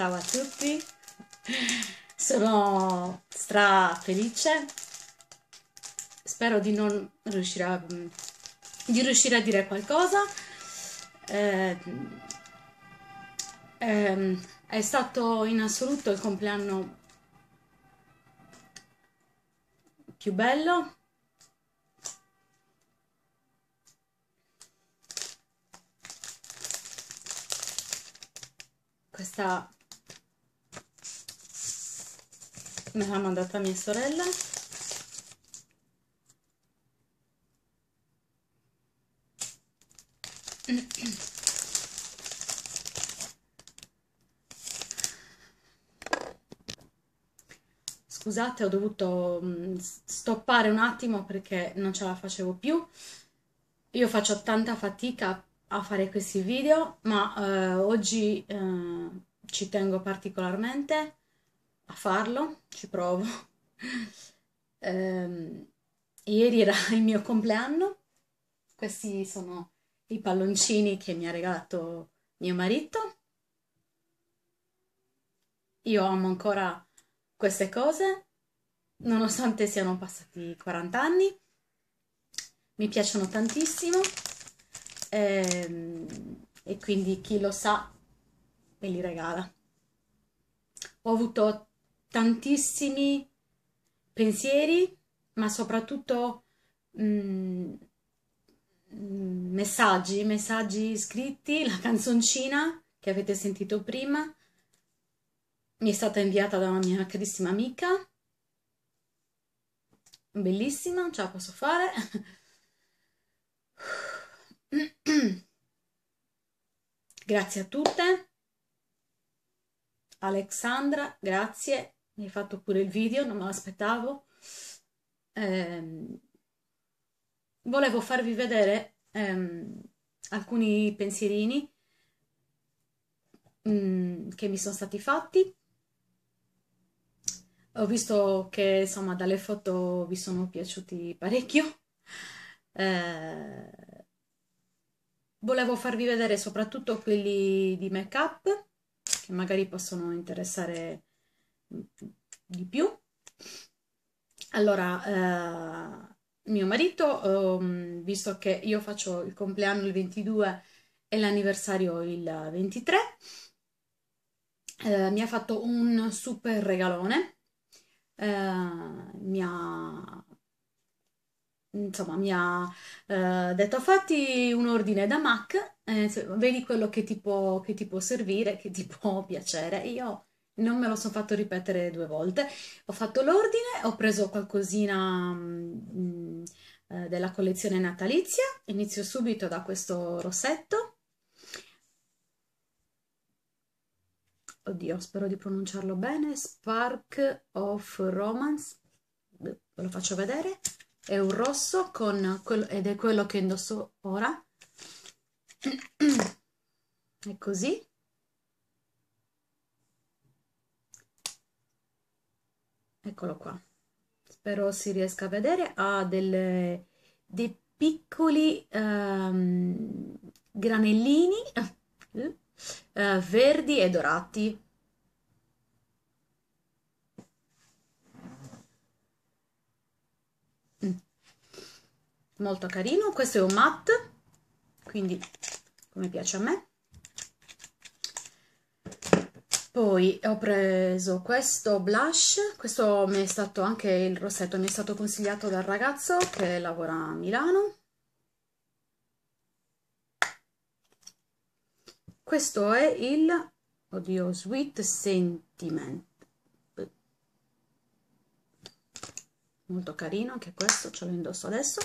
ciao a tutti, sono stra felice, spero di non riuscire a, di riuscire a dire qualcosa. Eh, eh, è stato in assoluto il compleanno più bello. Questa me l'ha mandata mia sorella. Scusate ho dovuto mm, stoppare un attimo perché non ce la facevo più. Io faccio tanta fatica a fare questi video, ma eh, oggi eh, ci tengo particolarmente a farlo, ci provo. eh, ieri era il mio compleanno, questi sono i palloncini che mi ha regalato mio marito. Io amo ancora queste cose, nonostante siano passati 40 anni. Mi piacciono tantissimo ehm, e quindi chi lo sa me li regala. Ho avuto tantissimi pensieri, ma soprattutto mh, mm, messaggi, messaggi scritti, la canzoncina che avete sentito prima mi è stata inviata da una mia carissima amica, bellissima, ce la posso fare. Grazie a tutte. Alexandra, grazie. Mi hai fatto pure il video, non me l'aspettavo. Eh, volevo farvi vedere ehm, alcuni pensierini mh, mm, che mi sono stati fatti. Ho visto che insomma dalle foto vi sono piaciuti parecchio. Eh, volevo farvi vedere soprattutto quelli di make up che magari possono interessare di più allora eh, mio marito eh, visto che io faccio il compleanno il 22 e l'anniversario il 23 eh, mi ha fatto un super regalone eh, mi ha insomma mi ha eh, detto fatti un ordine da Mac, eh, vedi quello che ti, può, che ti può servire, che ti può piacere. Io non me lo sono fatto ripetere due volte. Ho fatto l'ordine, ho preso qualcosina mh, mm, eh, della collezione natalizia, inizio subito da questo rossetto. Oddio, spero di pronunciarlo bene. Spark of Romance. Ve lo faccio vedere è un rosso con ed è quello che indosso ora è così eccolo qua. Spero si riesca a vedere. Ha delle, dei piccoli um, granellini uh, verdi e dorati. Molto carino. Questo è un matte quindi come piace a me poi ho preso questo blush questo mi è stato anche il rossetto mi è stato consigliato dal ragazzo che lavora a Milano. Questo è il oddio sweet sentiment. Molto carino anche questo ce lo indosso adesso.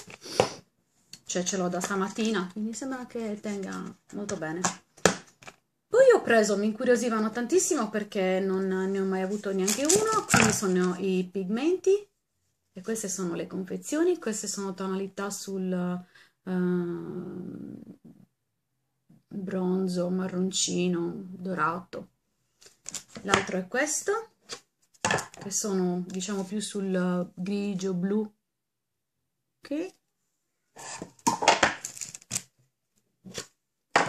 Cioè ce l'ho da stamattina quindi sembra che tenga molto bene preso, mi incuriosivano tantissimo perché non ne ho mai avuto neanche uno quindi sono i pigmenti e queste sono le confezioni queste sono tonalità sul uh, bronzo, marroncino, dorato. L'altro è questo che sono diciamo più sul grigio blu. Ok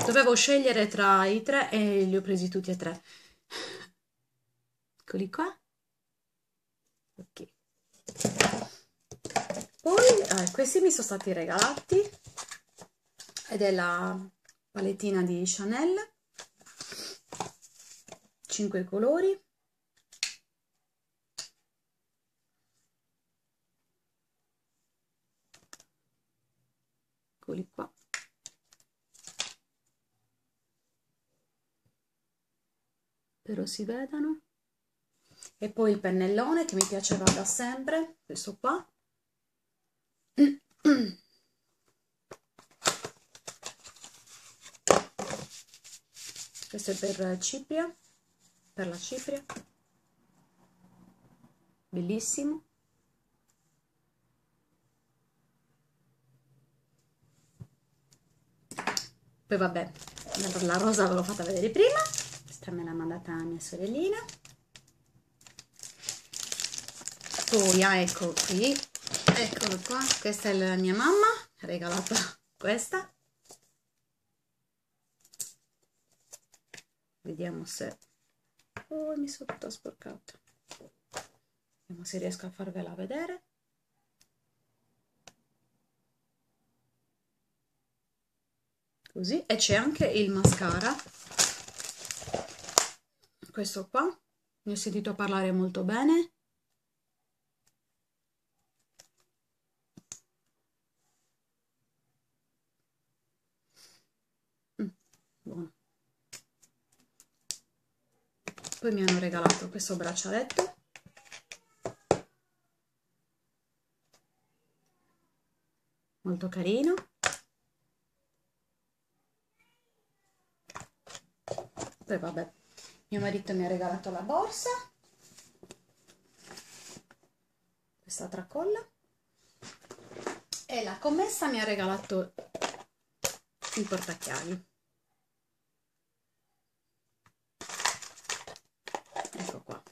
dovevo scegliere tra i tre e li ho presi tutti e tre. Eccoli qua. Ok. Poi eh, questi mi sono stati regalati ed è la palettina di Chanel. 5 colori. Eccoli qua spero si vedano. E poi il pennellone che mi piaceva da sempre questo qua. Questo è per Cipria per la Cipria. Bellissimo. Poi vabbè la rosa ve l'ho fatta vedere prima questa me l'ha mandata mia sorellina. Poi ah, ecco qui. Eccolo qua questa è la mia mamma ha regalato questa. Vediamo se oh mi sono tutta sporcata. Vediamo se riesco a farvela vedere. Così e c'è anche il mascara questo qua. Ne ho sentito parlare molto bene. Mm, poi mi hanno regalato questo braccialetto. Molto carino. Poi vabbè mio marito mi ha regalato la borsa. Questa tracolla e la commessa mi ha regalato il portachiavi ecco qua.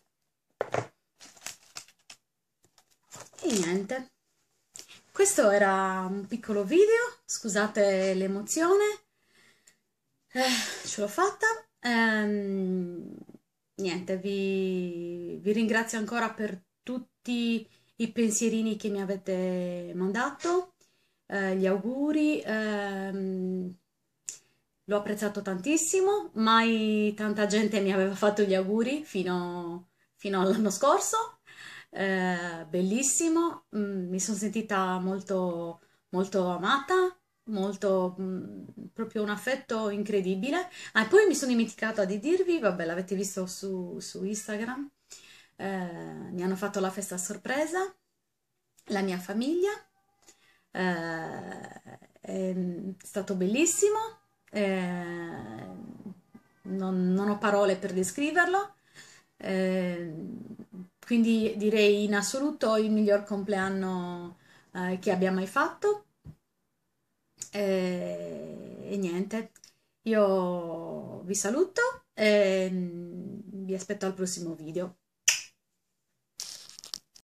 E niente. Questo era un piccolo video. Scusate l'emozione. Eh, ce l'ho fatta Ehm, niente, vi, vi ringrazio ancora per tutti i pensierini che mi avete mandato, eh, gli auguri. ehm, l'ho apprezzato tantissimo, mai tanta gente mi aveva fatto gli auguri fino, fino all'anno scorso. Eh, bellissimo, mm, mi sono sentita molto, molto amata molto mh, proprio un affetto incredibile. Ah, poi mi sono dimenticata di dirvi vabbè l'avete visto su, su Instagram eh, mi hanno fatto la festa a sorpresa la mia famiglia eh, è stato bellissimo eh, non, non, ho parole per descriverlo eh, quindi direi in assoluto il miglior compleanno eh, che abbia mai fatto e, e niente, io vi saluto e mm, vi aspetto al prossimo video.